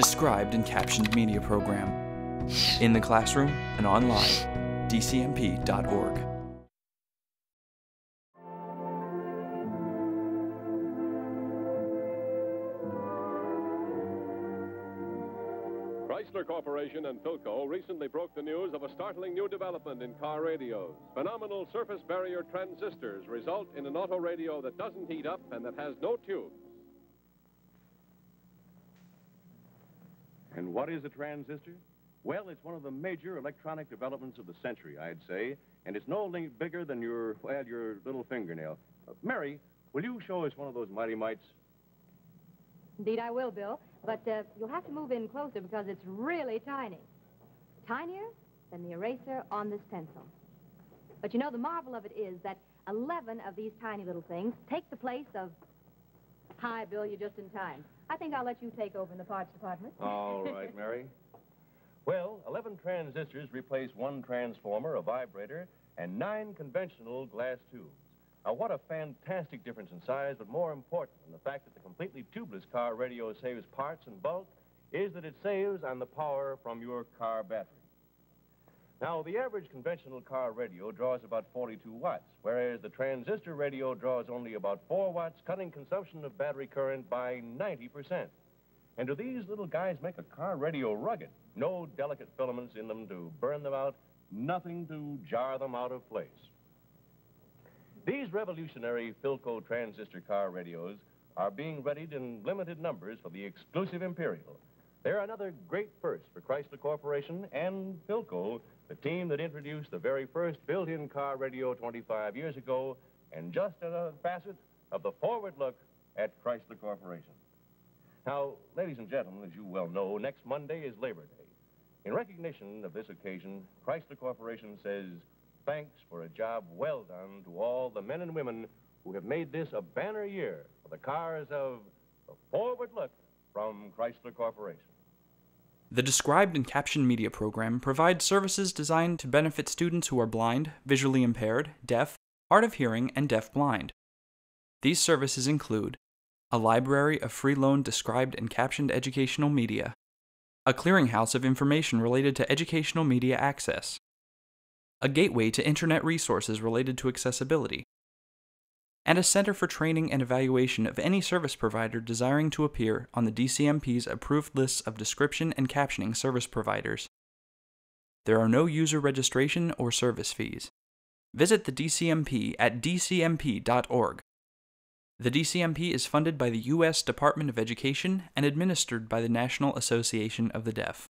described and captioned media program. In the classroom and online, dcmp.org. Chrysler Corporation and Philco recently broke the news of a startling new development in car radios. Phenomenal surface barrier transistors result in an auto radio that doesn't heat up and that has no tubes. And what is a transistor? Well, it's one of the major electronic developments of the century, I'd say, and it's no bigger than your, well, your little fingernail. Uh, Mary, will you show us one of those mighty mites? Indeed, I will, Bill. But uh, you'll have to move in closer because it's really tiny. Tinier than the eraser on this pencil. But you know, the marvel of it is that 11 of these tiny little things take the place of... Hi, Bill, you're just in time. I think I'll let you take over in the parts department. All right, Mary. Well, 11 transistors replace one transformer, a vibrator, and nine conventional glass tubes. Now, what a fantastic difference in size, but more important than the fact that the completely tubeless car radio saves parts and bulk is that it saves on the power from your car battery. Now, the average conventional car radio draws about 42 watts, whereas the transistor radio draws only about 4 watts, cutting consumption of battery current by 90%. And do these little guys make a car radio rugged? No delicate filaments in them to burn them out, nothing to jar them out of place. These revolutionary Philco transistor car radios are being readied in limited numbers for the exclusive Imperial. They're another great first for Chrysler Corporation and Philco, the team that introduced the very first built-in car radio 25 years ago, and just another facet of the forward look at Chrysler Corporation. Now, ladies and gentlemen, as you well know, next Monday is Labor Day. In recognition of this occasion, Chrysler Corporation says thanks for a job well done to all the men and women who have made this a banner year for the cars of the Forward Look from Chrysler Corporation. The described and captioned media program provides services designed to benefit students who are blind, visually impaired, deaf, hard of hearing, and deaf-blind. These services include a library of free loan described and captioned educational media, a clearinghouse of information related to educational media access, a gateway to internet resources related to accessibility, and a center for training and evaluation of any service provider desiring to appear on the DCMP's approved lists of description and captioning service providers. There are no user registration or service fees. Visit the DCMP at dcmp.org. The DCMP is funded by the U.S. Department of Education and administered by the National Association of the Deaf.